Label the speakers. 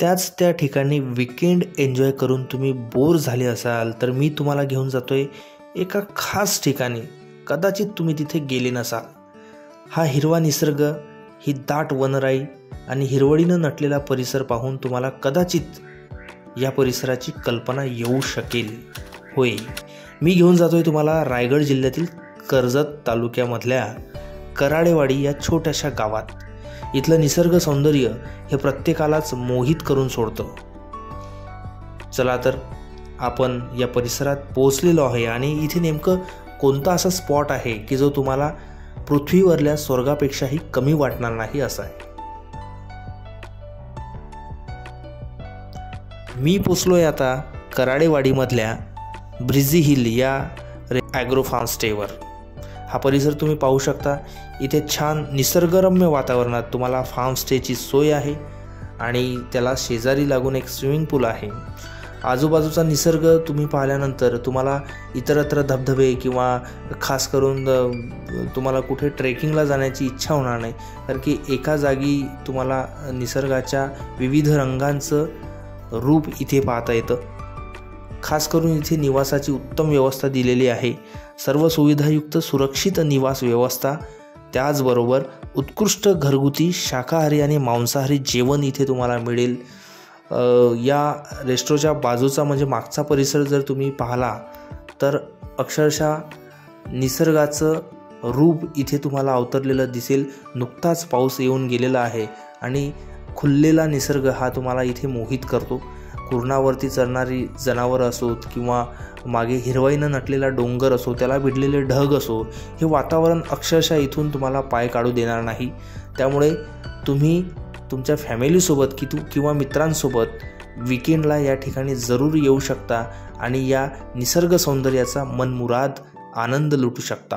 Speaker 1: त्याच त्या ठिकाणी विकेंड एन्जॉय करून तुम्ही बोर झाले असाल तर मी तुम्हाला घेऊन जातो आहे एका खास ठिकाणी. कदाचित तुम्ही तिथे गेले नसाल. हा हिरवा निसर्ग ही दाट वनराई आणि हिरवळीनं नटलेला परिसर पाहून तुम्हाला कदाचित या परिसराची कल्पना येऊ शकेल. होय. मी घेऊन जातोय तुम्हाला रायगड जिल्ह्यातील कर्जत तालुक्यामधल्या कराडेवाडी या छोट्याशा गावात. इथलं निसर्ग सौंदर्य हे प्रत्येकालाच मोहित करून सोडतं. चला तर आपण या परिसरात पोहोचलेलो आहे आणि इथे नेमकं कोणता असा स्पॉट आहे की जो तुम्हाला पृथ्वीवरल्या स्वर्गापेक्षाही कमी वाटणार नाही असा आहे. मी पोचलोय आता कराडेवाडीमधल्या ब्रिझी हिल या ॲग्रो फार्म स्टेवर हा परिसर तुम्ही पाहू शकता. इथे छान निसर्गरम्य वातावरणात तुम्हाला फार्म स्टेची सोय आहे आणि त्याला शेजारी लागून एक स्विमिंग पूल आहे. आजूबाजूचा निसर्ग तुम्ही पाहिल्यानंतर तुम्हाला इतरत्र धबधबे किंवा खास करून तुम्हाला कुठे ट्रेकिंगला जाण्याची इच्छा होणार नाही. कारण की एका जागी तुम्हाला निसर्गाच्या विविध रंगांचं रूप इथे पाहता येतं. खास करून इथे निवासाची उत्तम व्यवस्था दिलेली आहे. सर्व सुविधायुक्त सुरक्षित निवास व्यवस्था. त्याचबरोबर उत्कृष्ट घरगुती शाकाहारी आणि मांसाहारी जेवण इथे तुम्हाला मिळेल. या रेस्ट्रोच्या बाजूचा म्हणजे मागचा परिसर जर तुम्ही पाहिला तर अक्षरशः निसर्गाचं रूप इथे तुम्हाला अवतरलेलं दिसेल. नुकताच पाऊस येऊन गेलेला आहे आणि खुललेला निसर्ग हा तुम्हाला इथे मोहित करतो. कुरणावरती चरणारी जनावरं असोत किंवा मागे हिरवाईनं नटलेला डोंगर असो त्याला भिडलेले ढग असो हे वातावरण अक्षरशः इथून तुम्हाला पाय काढू देणार नाही. त्यामुळे तुम्ही तुमच्या फॅमिलीसोबत की तू किंवा मित्रांसोबत विकेंडला या ठिकाणी जरूर येऊ शकता आणि या निसर्ग सौंदर्याचा मनमुराद आनंद लुटू शकता.